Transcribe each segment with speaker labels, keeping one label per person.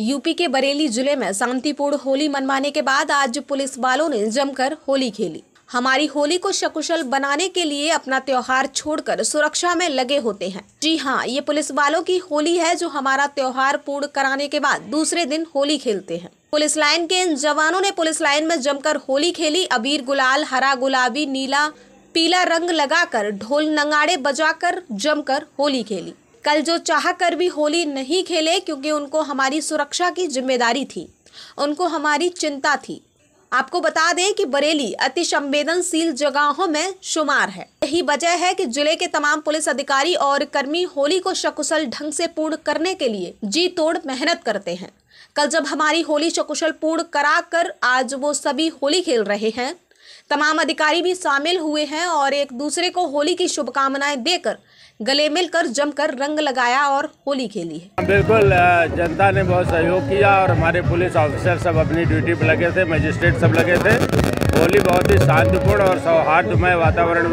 Speaker 1: UP के बरेली ज़िले में शांतिपूर्ण होली मनवाने के बाद आज पुलिस वालों ने जमकर होली खेली। हमारी होली को सकुशल बनाने के लिए अपना त्योहार छोड़कर सुरक्षा में लगे होते हैं। जी हाँ ये पुलिस वालों की होली है जो हमारा त्योहार पूर्ण कराने के बाद दूसरे दिन होली खेलते हैं। पुलिस लाइन के इन जवानों ने पुलिस लाइन में जमकर होली खेली। अबीर गुलाल, हरा गुलाबी, नीला, पीला रंग लगाकर ढोल नगाड़े बजाकर जमकर होली खेली। कल जो चाह कर भी होली नहीं खेले क्योंकि उनको हमारी सुरक्षा की ज़िम्मेदारी थी, उनको हमारी चिंता थी। आपको बता दें कि बरेली अति संवेदनशील जगहों में शुमार है। यही वजह है कि ज़िले के तमाम पुलिस अधिकारी और कर्मी होली को सकुशल ढंग से पूर्ण करने के लिए जी तोड़ मेहनत करते हैं। कल जब हमारी होली सकुशल पूर्ण करा कर आज वो सभी होली खेल रहे हैं तमाम अधिकारी भी शामिल हुए हैं और एक दूसरे को होली की शुभकामनाएँ देकर गले मिलकर, जमकर रंग लगाया और होली खेली है।
Speaker 2: बिल्कुल जनता ने बहुत सहयोग किया और हमारे पुलिस ऑफिसर सब अपनी ड्यूटी पर लगे थे, मजिस्ट्रेट सब लगे थे। होली बहुत ही शांतिपूर्ण और सौहार्दमय वातावरण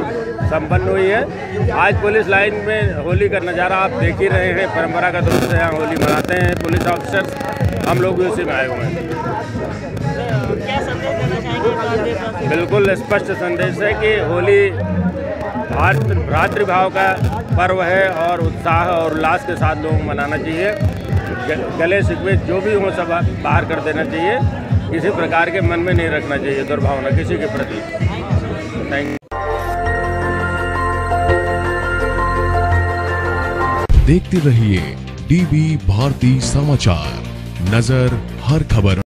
Speaker 2: संपन्न हुई है। आज पुलिस लाइन में होली का नज़ारा आप देख ही रहे हैं, परंपरागत रूप से यहाँ होली मनाते हैं। पुलिस ऑफिसर, हम लोग भी उसी में आए हुए हैं। बिल्कुल स्पष्ट संदेश है कि होली भ्रातृभाव का पर्व है और उत्साह और उल्लास के साथ लोग मनाना चाहिए। गले शिकवे जो भी हो सब बाहर कर देना चाहिए। किसी प्रकार के मन में नहीं रखना चाहिए दुर्भावना किसी के प्रति। थैंक यू
Speaker 3: देखते रहिए डीबी भारती समाचार। नज़र हर खबर।